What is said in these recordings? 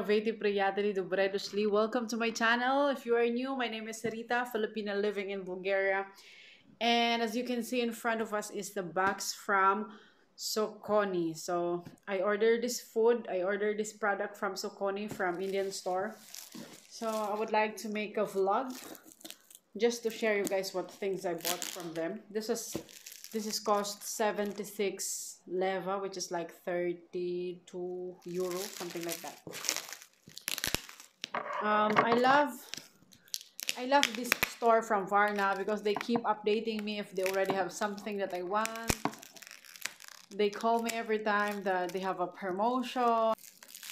Здравейте, здравейте, приятели, добре дошли. Welcome to my channel. If you are new, my name is Sarita, Filipina living in Bulgaria. And as you can see in front of us is the box from Sokoni. So I ordered this food, I ordered this product from Sokoni from Indian store. So I would like to make a vlog just to share you guys what things I bought from them. This is this is cost 76 leva, which is like 32 euro, something like that. um, I love I love this store from Varna because they keep updating me if they already have something that I want. They call me every time that they have a promotion.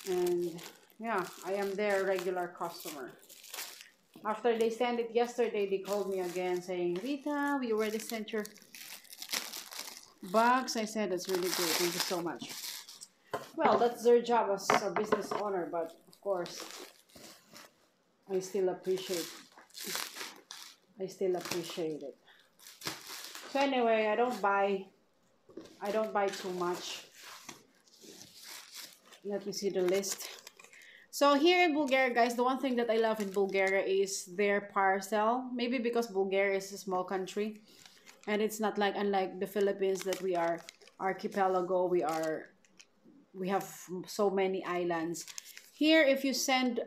And yeah, I am their regular customer. After they sent it yesterday, they called me again saying, Rita, we already sent your box. I said, that's really good. Thank you so much. Well, that's their job as a business owner, but of course, I still appreciate I still appreciate it. So anyway, I don't buy I don't buy too much. Let me see the list. So here in Bulgaria, guys, the one thing that I love in Bulgaria is their parcel. Maybe because Bulgaria is a small country and it's not like unlike the Philippines that we are archipelago, we are we have so many islands. Here if you send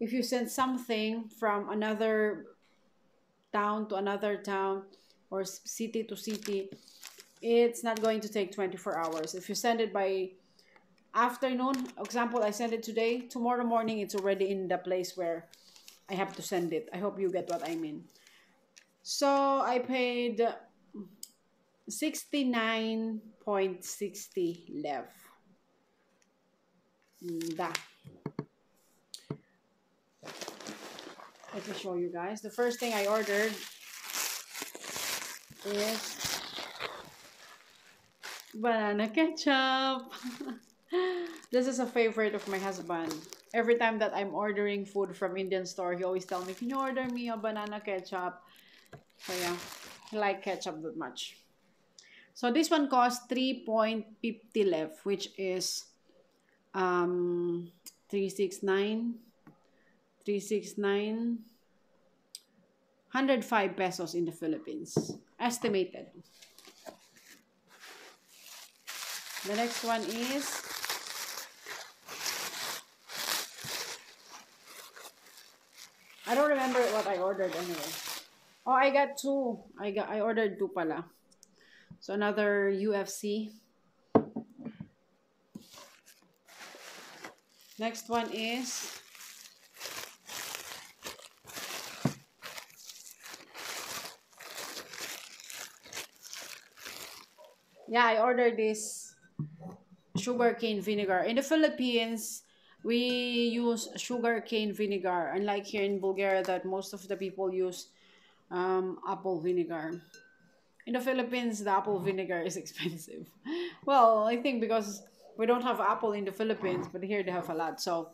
if you send something from another town to another town or city to city, it's not going to take 24 hours. If you send it by afternoon, example, I send it today, tomorrow morning, it's already in the place where I have to send it. I hope you get what I mean. So I paid 69.60 lev. Mm, da. Let me show you guys. The first thing I ordered is banana ketchup. this is a favorite of my husband. Every time that I'm ordering food from Indian store, he always tell me, can you order me a banana ketchup? So yeah, he like ketchup that much. So this one costs 3.50 left, which is um 369 369 105 pesos in the Philippines. Estimated. The next one is I don't remember what I ordered anyway. Oh I got two. I got I ordered two pala. So another UFC next one is yeah, I ordered this sugarcane vinegar. In the Philippines, we use sugarcane vinegar. Unlike here in Bulgaria that most of the people use um, apple vinegar. In the Philippines, the apple vinegar is expensive. well, I think because we don't have apple in the Philippines, but here they have a lot. So,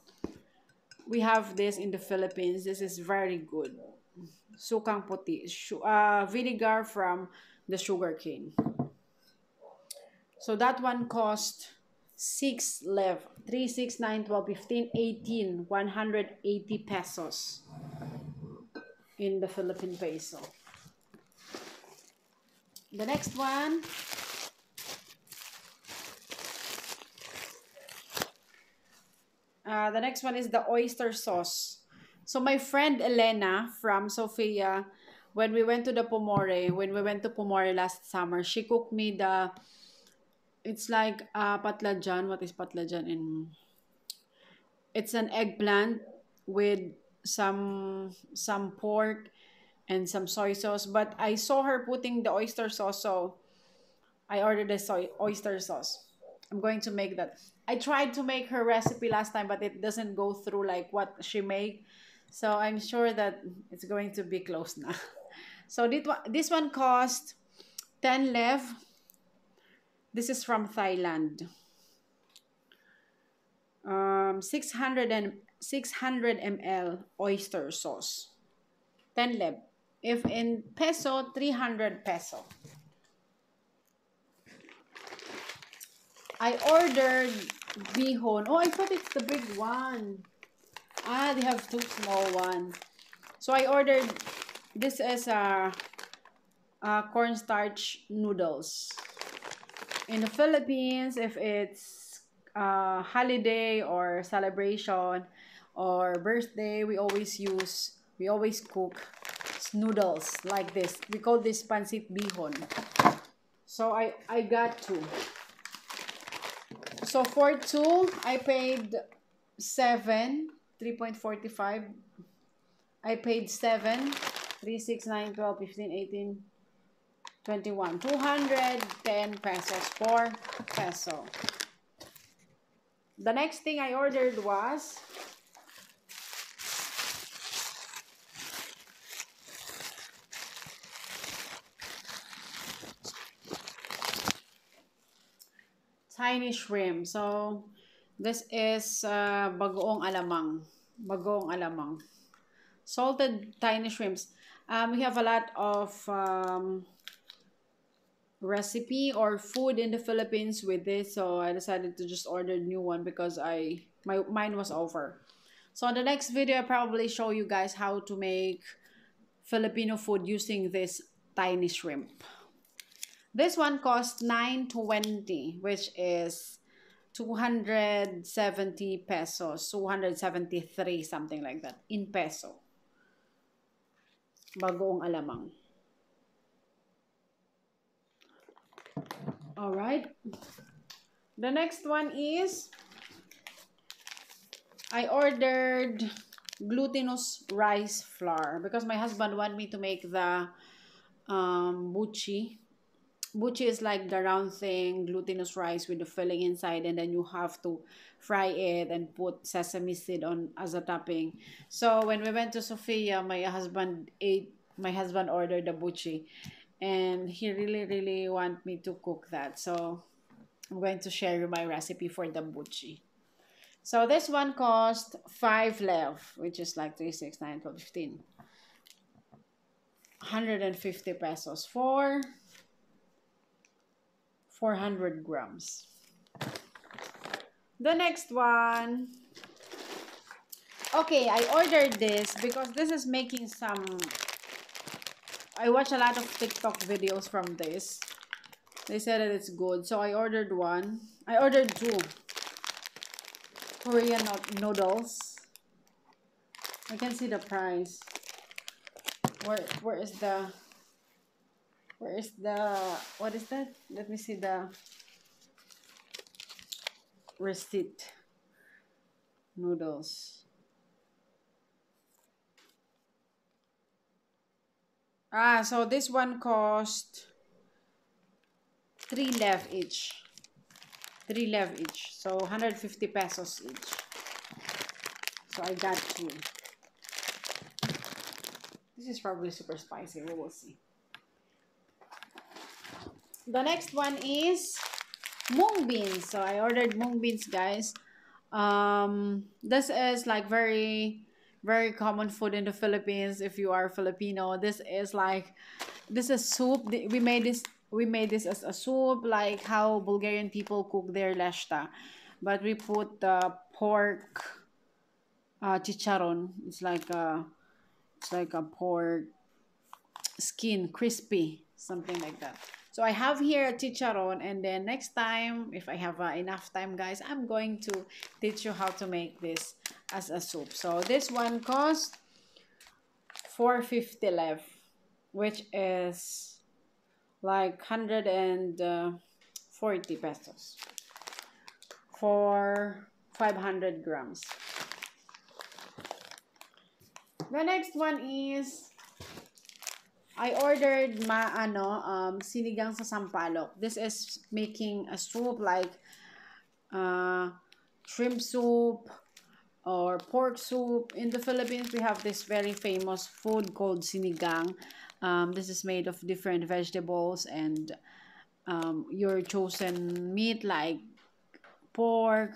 we have this in the Philippines. This is very good. Sukang puti. Uh, vinegar from the sugarcane. So that one cost 6 lev, 3, 6, 9, 12, 15, 18, 180 pesos in the Philippine peso. The next one, uh, the next one is the oyster sauce. So my friend Elena from Sofia, when we went to the Pomorie, when we went to Pomorie last summer, she cooked me the it's like uh, patlajan. What is patlajan in? It's an eggplant with some some pork and some soy sauce. But I saw her putting the oyster sauce, so I ordered the soy oyster sauce. I'm going to make that. I tried to make her recipe last time, but it doesn't go through like what she made. So I'm sure that it's going to be close now. So this one, this one cost 10 lev this is from Thailand. Um, 600 and 600 ml oyster sauce. 10 leb. If in peso, 300 peso. I ordered bihon. Oh, I thought it's the big one. Ah, they have two small ones. So I ordered, this is a, a cornstarch noodles. In the Philippines, if it's a holiday or celebration or birthday, we always use, we always cook noodles like this. We call this pancit bihon. So I, I got two. So for two, I paid 7, 3.45. I paid 7, 3, 6, 9, 12, 15, 18, 21. 210 pesos for peso. The next thing I ordered was tiny shrimp. So, this is uh, bagoong alamang. Bagoong alamang. Salted tiny shrimps. Um, we have a lot of um, recipe or food in the Philippines with this. So, I decided to just order a new one because I my mine was over. So, in the next video, I'll probably show you guys how to make Filipino food using this tiny shrimp. This one cost 920, which is 270 pesos, 273, something like that, in peso. Bagoong alamang. Alright. The next one is, I ordered glutinous rice flour because my husband want me to make the um, buchi. Buchi is like the round thing glutinous rice with the filling inside and then you have to fry it and put sesame seed on as a topping. So when we went to sofia my husband ate my husband ordered the buchi and he really really want me to cook that so i'm going to share you my recipe for the buchi so this one cost 5 lev which is like 3 6 9 12 15 150 pesos for 400 grams. The next one. Okay, I ordered this because this is making some... I watch a lot of TikTok videos from this. They said that it's good. So I ordered one. I ordered two. Korean noodles. I can see the price. Where, where is the... Where is the, what is that? Let me see the receipt. Noodles. Ah, so this one cost 3 lev each. 3 lev each. So 150 pesos each. So I got two. This is probably super spicy. We will see. The next one is mung beans. So I ordered mung beans, guys. Um, this is like very, very common food in the Philippines. If you are Filipino, this is like, this is soup. We made this. We made this as a soup, like how Bulgarian people cook their leshta, but we put the pork uh, chicharon. It's like a, it's like a pork skin, crispy, something like that. So I have here a chicharon and then next time, if I have uh, enough time guys, I'm going to teach you how to make this as a soup. So this one costs 450 left, which is like 140 pesos for 500 grams. The next one is I ordered ma ano um sinigang sa sampalok. This is making a soup like uh shrimp soup or pork soup. In the Philippines, we have this very famous food called sinigang. Um, this is made of different vegetables and um, your chosen meat like pork.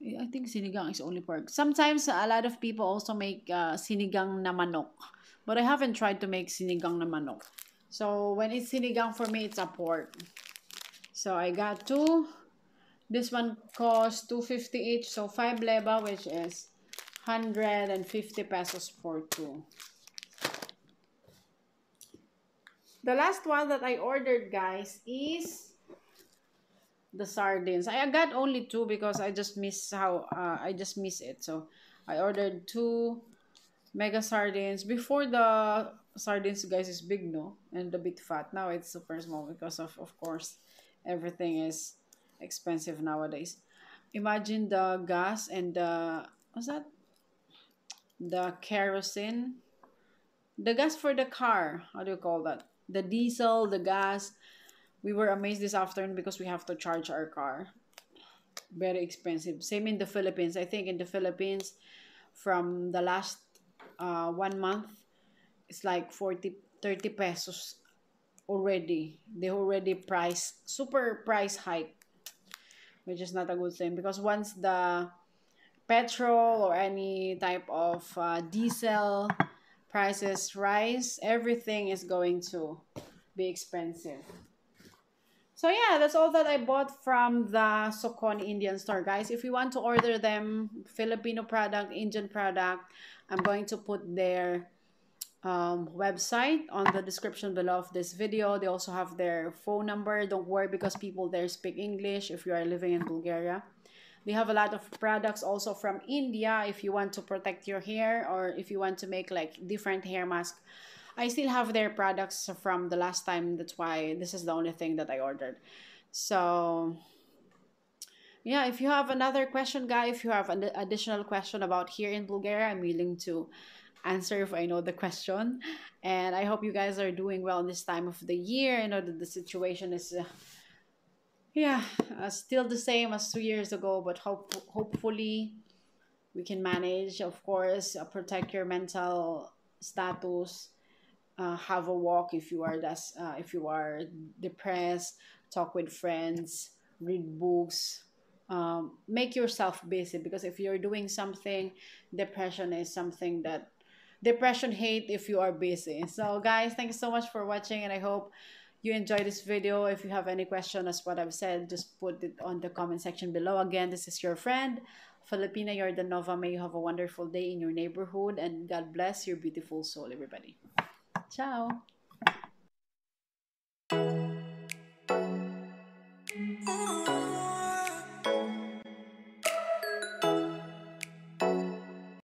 I think sinigang is only pork. Sometimes a lot of people also make uh, sinigang na manok. But I haven't tried to make sinigang na manok. So when it's sinigang for me, it's a pork. So I got two. This one costs 250 each, so 5 leba, which is 150 pesos for two. The last one that I ordered, guys, is the sardines. I got only two because I just miss how uh, I just miss it. So I ordered two mega sardines before the sardines guys is big no and a bit fat now it's super small because of of course everything is expensive nowadays. Imagine the gas and the what's that? The kerosene. The gas for the car how do you call that? The diesel the gas. We were amazed this afternoon because we have to charge our car. Very expensive. Same in the philippines. I think in the philippines from the last uh, one month it's like 40 30 pesos already. They already price super price hike which is not a good thing because once the petrol or any type of uh, diesel prices rise everything is going to be expensive. So yeah that's all that i bought from the sokon indian store guys. If you want to order them filipino product indian product i'm going to put their um, website on the description below of this video. They also have their phone number. Don't worry because people there speak English if you are living in Bulgaria. They have a lot of products also from India if you want to protect your hair or if you want to make like different hair mask. I still have their products from the last time. That's why this is the only thing that I ordered. So yeah, if you have another question, guy, if you have an additional question about here in Bulgaria, I'm willing to answer if I know the question. And I hope you guys are doing well this time of the year. I know that the situation is, uh, yeah, uh, still the same as two years ago, but hope hopefully we can manage. Of course, uh, protect your mental status. Uh, have a walk if you are das, uh, if you are depressed. Talk with friends. Read books. Um, make yourself busy because if you're doing something, depression is something that depression hate if you are busy so guys thank you so much for watching and i hope you enjoyed this video if you have any question as what i've said just put it on the comment section below again this is your friend Filipina Yordanova. May you have a wonderful day in your neighborhood and God bless your beautiful soul, everybody. Ciao. Oh.